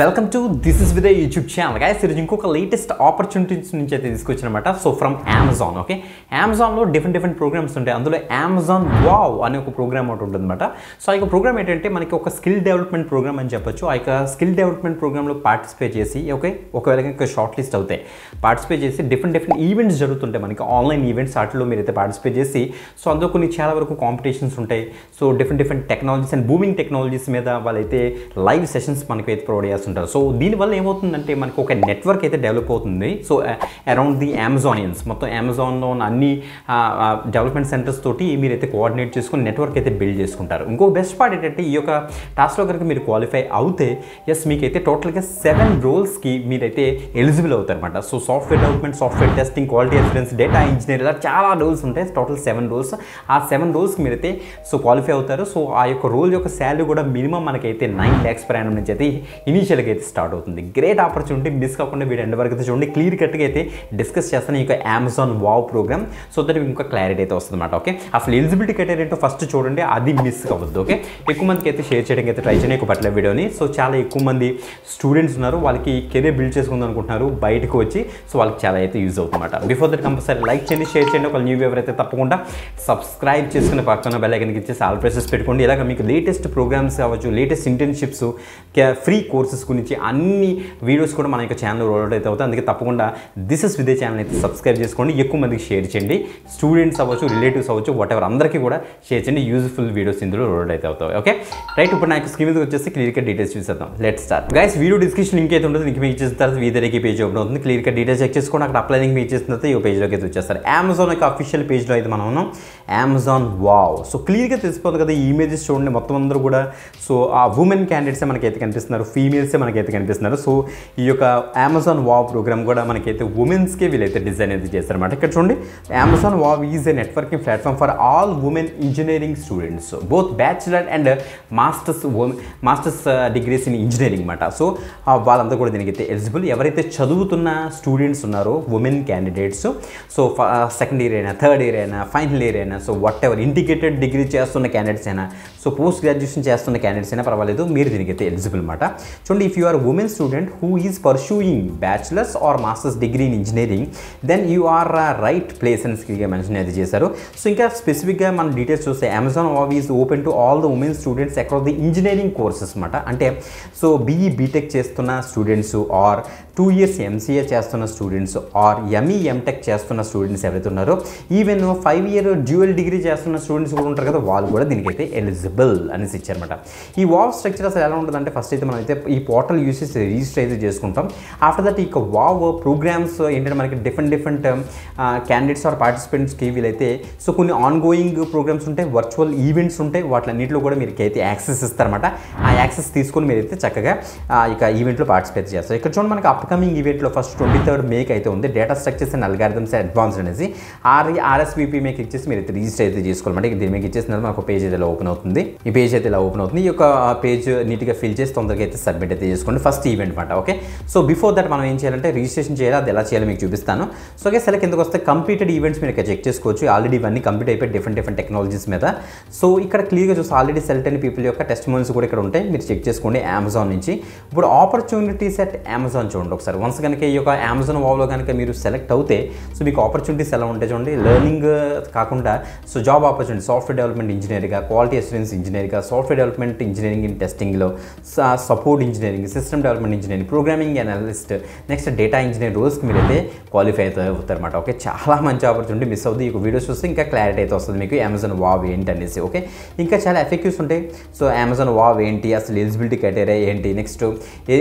Welcome to this is with YouTube channel guys ఈరోజు ఇంకొక latest opportunities నుంచి అయితే తీసుకొచ్చినమాట. సో ఫ్రమ్ అమెజాన్ ఓకే అమెజాన్లో డిఫరెంట్ డిఫరెంట్ ప్రోగ్రామ్స్ ఉంటాయి. అందులో అమెజాన్ వావ్ అనే ఒక ప్రోగ్రామ్ ఒకటి ఉంటుందన్నమాట. సో ఆ యొక్క ప్రోగ్రామ్ ఏంటంటే మనకి ఒక స్కిల్ డెవలప్మెంట్ ప్రోగ్రామ్ అని చెప్పొచ్చు. ఆ యొక్క స్కిల్ డెవలప్మెంట్ ప్రోగ్రామ్లో పార్టిసిపేట్ చేసి ఓకే ఒకవేళ కనుక షార్ట్ లిస్ట్ అవుతాయి పార్టిసిపేట్ చేసి డిఫరెంట్ డిఫరెంట్ ఈవెంట్స్ జరుగుతుంటాయి మనకి. ఆన్లైన్ ఈవెంట్స్ వాటిలో మీరైతే పార్టిసిపేట్ చేసి సో అందులో కొన్ని చాలా వరకు కాంపిటీషన్స్ ఉంటాయి. So different different technologies and booming technologies మీద వాళ్ళైతే లైవ్ సెషన్స్ మనకి అయితే ప్రొవైడ్ చేస్తుంటారు. సో దీనివల్ల ఏమవుతుందంటే మనకు ఒక నెట్వర్క్ అయితే డెవలప్ అవుతుంది. సో అరౌండ్ ది అమెజానియన్స్ మొత్తం అమెజాన్లో ఉన్న అన్ని డెవలప్మెంట్ సెంటర్స్ తోటి మీరైతే కోఆర్డినేట్ చేసుకుని నెట్వర్క్ అయితే బిల్డ్ చేసుకుంటారు. ఇంకో బెస్ట్ పార్ట్ ఏంటంటే ఈ యొక్క టాస్క్లో కనుక మీరు క్వాలిఫై అవుతే ఎస్ మీకైతే టోటల్గా సెవెన్ రోల్స్కి మీరైతే ఎలిజిబుల్ అవుతారు అనమాట so software development software testing quality experience data engineer ఇలా చాలా రోల్స్ ఉంటాయి. టోటల్ సెవెన్ రోల్స్ ఆ సెవెన్ రోల్స్కి మీరైతే సో క్వాలిఫై అవుతారు. సో ఆ యొక్క రోల్ యొక్క శాలరీ కూడా మినిమం మనకైతే నైన్ ల్యాక్స్ ప్రయాణం నుంచి అయితే ఇనీషియల్గా అయితే స్టార్ట్ అవుతుంది. గ్రేట్ ఆపర్చునిటీ మిస్ కాకుండా వీడియో ఎండ్ వరకు అయితే చూడండి. క్లియర్ కట్గా అయితే డిస్కస్ చేస్తాను ఈ యొక్క Amazon WoW programme so that ఇంకా క్లారిటీ అయితే వస్తుంది అనమాట ఓకే అసలు ఎలిజిబిలిటీ క్రైటీరియా ఏంటో ఫస్ట్ చూడండి అది మిస్ అవ్వద్దు ఓకే ఎక్కువ మందికి అయితే షేర్ చేయడానికి అయితే ట్రై చేయండి పట్ల వీడియోని. సో చాలా ఎక్కువ మంది స్టూడెంట్స్ ఉన్నారు వాళ్ళకి కెరీర్ బిల్డ్ చేసుకుందాం అనుకుంటున్నారు బయటకు వచ్చి. సో వాళ్ళకి చాలా అయితే యూజ్ అవుతుందన్నమాట. బిఫోర్ దట్ కంపల్సరీ లైక్ చేయండి షేర్ చేయండి. ఒక న్యూ ఎవరైతే తప్పకుండా సబ్స్క్రైబ్ చేసుకుని పక్కన బెల్లైకన్కి ఇచ్చేసి ఆల్ ప్రెసెస్ పెట్టుకోండి. ఇలాగ మీకు లేటెస్ట్ ప్రోగ్రామ్స్ కావచ్చు లేటెస్ట్ ఇంటర్న్షిప్స్ ఫ్రీ కోర్సెస్ గురించి అన్ని వీడియోస్ కూడా మన యొక్క ఛానల్ రోల్ అయితే అవుతాయి. అందుకే తప్పకుండా దిస్ ఇస్ విదే ఛానల్ అయితే సబ్స్క్రైబ్ చేసుకోండి. ఎక్కువ మందికి షేర్ చేయండి. స్టూడెంట్స్ అవ్వచ్చు రిలేటివ్స్ అవ్వచ్చు వాట్ ఎవర్ అందరికీ కూడా షేర్ చేయండి. యూజ్ఫుల్ వీడియోస్ ఇందులో రోల్ అయితే అవుతాయి. ఓకే రైట్ ఇప్పుడు నాకు స్క్రీన్ మీద వచ్చేసి క్లియర్గా డీటెయిల్స్ చూసేద్దాం. Let start guys video description link అయితే ఉంటుంది. లింక్ మీకు ఇచ్చేసిన తర్వాత వీధరికి పేజ్ ఓపెన్ అవుతుంది. క్లియర్గా డీటెయిల్స్ చెక్ చేసుకోండి. అక్కడ అప్లై లింక్ మీకు ఇచ్చేసిన తర్వాత ఈ పేజ్లోకి అయితే వచ్చేస్తారు. అమెజాన్ యొక్క అఫీషియల్ పేజ్లో అయితే మనం ఉన్నాం. అమెజాన్ వావ్ సో క్లియర్గా తెలిసిపోతుంది కదా ఈ ఇమేజెస్ చూడండి. మొత్తం అందరూ కూడా. సో ఆ ఉమెన్ క్యాండిడేట్సే మనకైతే కనిపిస్తున్నారు? ఫీమేల్స్ మనకైతే కనిపిస్తున్నారు. సో ఈ యొక్క అమెజాన్ వావ్ ప్రోగ్రామ్ కూడా మనకైతే ఉమెన్స్కే వీళ్ళైతే డిజైన్ అయితే చేస్తారన్నమాట. ఇక్కడ చూడండి Amazon WoW is a networking platform for all women engineering students both bachelor and masters masters degrees in engineering అనమాట సో వాళ్ళంతా కూడా దీనికైతే ఎలిజిబుల్ ఎవరైతే చదువుతున్న స్టూడెంట్స్ ఉన్నారో women candidates so second year అయినా థర్డ్ ఇయర్ అయినా ఫైనల్ ఇయర్ అయినా so whatever integrated degree చేస్తున్న క్యాండిడేట్స్ అయినా సో పోస్ట్ గ్రాడ్యుయేషన్ చేస్తున్న క్యాండిడేట్స్ అయినా పర్వాలేదు మీరు దీనికైతే ఎలిజిబుల్ అనమాట చూడండి if you are women student who is pursuing bachelors or masters degree in engineering then you are right place అని స్కిల్గా మెన్షన్ అయితే చేశారు. సో ఇంకా స్పెసిఫిక్గా మన డీటెయిల్స్ చూస్తే Amazon WoW is open to all the women students across the engineering courses అనమాట అంటే సో బీఈ బీటెక్ చేస్తున్న students or two years MCA చేస్తున్న స్టూడెంట్స్ ఆర్ ఎంఈ ఎంటెక్ చేస్తున్న స్టూడెంట్స్ ఎవరైతే ఉన్నారో even five year dual degree చేస్తున్న students కూడా ఉంటారు కదా వాళ్ళు కూడా దీనికైతే ఎలిజిబుల్ అనేసి ఇచ్చారనమాట ఈ వావ్ స్ట్రక్చర్ అసలు ఎలా ఉంటుందంటే ఫస్ట్ అయితే మనం అయితే ఈ పోర్టల్ యూస్ చేసి రిజిస్టర్ అయితే చేసుకుంటాం. ఆఫ్టర్ దట్ ఈ వావ్ ప్రోగ్రామ్స్ ఏంటంటే మనకి డిఫరెంట్ డిఫరెంట్ క్యాండిడేట్స్ ఆర్ పార్టిసిపెంట్స్కి వీలైతే సో కొన్ని ఆన్ గోయింగ్ ప్రోగ్రామ్స్ ఉంటాయి వర్చువల్ ఈవెంట్స్ ఉంటాయి వాటిలన్నింటిలో కూడా మీరు అయితే యాక్సెస్ ఇస్తారన్నమాట. ఆ యాక్సెస్ తీసుకొని మీరైతే చక్కగా ఇక ఈవెంట్లో పార్టిసిపేట్ చేస్తారు. ఇక్కడ చూడండి మనకి అప్కమింగ్ ఈవెంట్లో ఫస్ట్ ట్వంటీ థర్డ్ మేక్ అయితే ఉంది. Data structures and algorithms advance అనేసి ఆర్ ఆర్ఎస్విపి మీకు ఇచ్చేసి మీరు అయితే రిజిస్టర్ అయితే చేసుకోవాలంటే దీని మీకు ఇచ్చేసిన మనకు పేజ్ అయితే ఇలా ఓపెన్ అవుతుంది. ఈ పేజ్ అయితే ఇలా ఓపెన్ అవుతుంది. ఈ యొక్క పేజ్ నీట్గా ఫిల్ చేసి తొందరగా అయితే సబ్మిట్ అయితే చేసుకోండి. ఫస్ట్ ఈవెంట్ అనమాట ఓకే సో బిఫోర్ దట్ మనం ఏం చేయాలంటే రిజిస్ట్రేషన్ చేయాలి. అది ఎలా చేయాలో మీకు చూపిస్తాను. సో ఓకే సరే కిందకు వస్తే కంప్లీటెడ్ ఈవెంట్స్ మీరు ఇక్కడ చెక్ చేసుకోవచ్చు. ఆల్రెడీ ఇవన్నీ కంప్లీట్ అయిపోయి డిఫరెంట్ డిఫరెంట్ టెక్నాలజీస్ మీద. సో ఇక్కడ క్లియర్గా చూస్తే ఆల్రెడీ సెలెక్ట్ అయిన పీపుల్ యొక్క టెస్ట్ మోన్స్ కూడా ఇక్కడ ఉంటాయి. మీరు చెక్ చేసుకోండి అమెజాన్ నుంచి. ఇప్పుడు ఆపర్చునిటీస్ అట్ అమెజాన్ చూడండి ఒకసారి. వన్స్ కనుక ఈ యొక్క అమెజాన్ వావ్లో కనుక మీరు సెలెక్ట్ అవుతే సో మీకు ఆపర్చునిటీస్ ఎలా ఉంటాయి చూడండి. లెర్నింగ్ uh, కాకుండా so job opportunity software development ఇంజనీర్గా క్వాలిటీ అసూరెన్స్ ఇంజనీర్గా software development engineering in టెస్టింగ్లో support engineering system development engineering programming analyst next data engineer రోజుకి మీరైతే క్వాలిఫై అయితే అవుతారన్నమాట. ఓకే చాలా మంచి ఆపర్చునిటీ మిస్ అవుతుంది ఈ వీడియోస్ చూస్తే ఇంకా క్లారిటీ అయితే వస్తుంది మీకు. అమెజాన్ వావ్ ఏంటి అనేసి. ఓకే ఇంకా చాలా ఎఫెక్టివ్స్ ఉంటాయి. సో అమెజాన్ వావ్ ఏంటి? అసలు ఎలిజిబిలిటీ క్రైటీరియా ఏంటి? నెక్స్ట్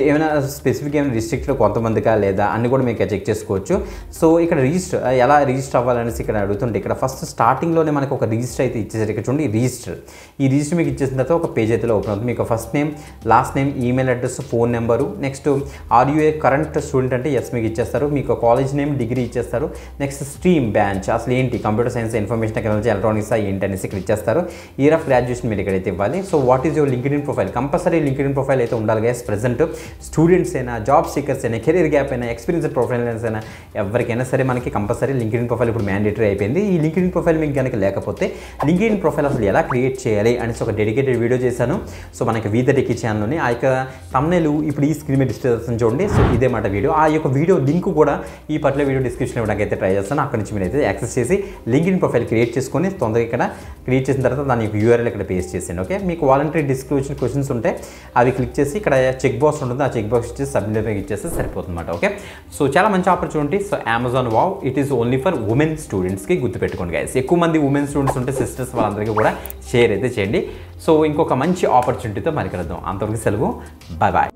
ఏమైనా స్పెసిఫిక్ ఏమైనా డిస్ట్రిక్ట్లో కొంతమందికా లేదా అన్ని కూడా మీకు చెక్ చేసుకోవచ్చు. సో ఇక్కడ రిజిస్టర్ ఎలా రిజిస్టర్ అవ్వాలనేసి ఇక్కడ అడుగుతుంటే ఇక్కడ ఫస్ట్ స్టార్టింగ్లోనే మనకు ఒక రిజిస్టర్ అయితే ఇచ్చేసారు. ఇక్కడ చూడండి రిజిస్టర్. ఈ రిజిస్టర్ మీకు ఇచ్చేసిన తర్వాత ఒక పేజ్ అయితే ఓపెన్ అవుతుంది. మీకు first name last name email address phone number next are you a current student అంటే ఎస్ మీకు ఇచ్చేస్తారు. మీకు కాలేజ్ నేమ్ డిగ్రీ ఇచ్చేస్తారు. నెక్స్ట్ స్ట్రీమ్ బ్యాంచ్ అసలు ఏంటి? Computer science information technology electronics ఏంటి అనేసి ఇక్కడ ఇచ్చేస్తారు. ఇయర్ ఆఫ్ గ్రాడ్యుయేషన్ మీరు ఇక్కడైతే ఇవ్వాలి. So what is your LinkedIn profile compulsory LinkedIn profile అయితే ఉండాలి గైస్ ప్రెసెంట్ స్టూడెంట్స్ అయినా జాబ్ సీకర్స్ అయినా అయినా కెరీర్ గ్యాప్ అయినా ఎక్స్పీరియన్స్ ప్రొఫైల్స్ అయినా ఎవరికైనా సరే మనకి కంపల్సరీ లింక్డ్ఇన్ ప్రొఫైల్ ఇప్పుడు మ్యాండేటరీ అయిపోయింది. ఈ లింక్డ్ఇన్ ప్రొఫైల్ మీకు కనుక లేకపోతే లింక్డ్ఇన్ ప్రొఫైల్ అసలు ఎలా క్రియేట్ చేయాలి అనేసి ఒక డెడికేటెడ్ వీడియో చేశాను. సో మనకి వీధ టెక్కి ఛానల్లోని ఆ యొక్క తమ్నేలు ఇప్పుడు ఈ స్క్రీన్ మీద డిస్క్రిప్షన్ చూడండి. సో ఇదే మాట వీడియో ఆ యొక్క వీడియో లింక్ కూడా ఈ పట్ల వీడియో డిస్క్రిప్షన్ ఇవ్వడానికి అయితే ట్రై చేస్తాను. అక్కడ నుంచి మీరు అయితే యాక్సెస్ చేసి లింక్డ్ఇన్ ప్రొఫైల్ క్రియేట్ చేసుకొని తొందరగా ఇక్కడ క్రియేట్ చేసిన తర్వాత దాని యొక్క యూఆర్ఎల్ ఇక్కడ పేస్ట్ చేసేయండి ఓకే మీకు వాలంటరీ డిస్క్రిప్షన్ క్వశ్చన్స్ ఉంటే అవి క్లిక్ చేసి ఇక్కడ చెక్ బాక్స్ ఉంటుంది. ఆ చెక్ బాక్స్ ఇచ్చేసి సబ్మిట్ ఇచ్చేస్తే సరిపోతుందన్నమాట ఓకే? సో చాలా మంచి opportunity so Amazon WoW it is only for women స్టూడెంట్స్కి గుర్తుపెట్టుకోండి గైస్ ఎక్కువ మంది ఉమెన్ స్టూడెంట్స్ ఉంటే సిస్టర్స్ వాళ్ళందరికీ కూడా షేర్ అయితే చేయండి. సో ఇంకొక మంచి ఆపర్చునిటీతో మరి కలుద్దాం అంతవరకు సెలవు. Bye bye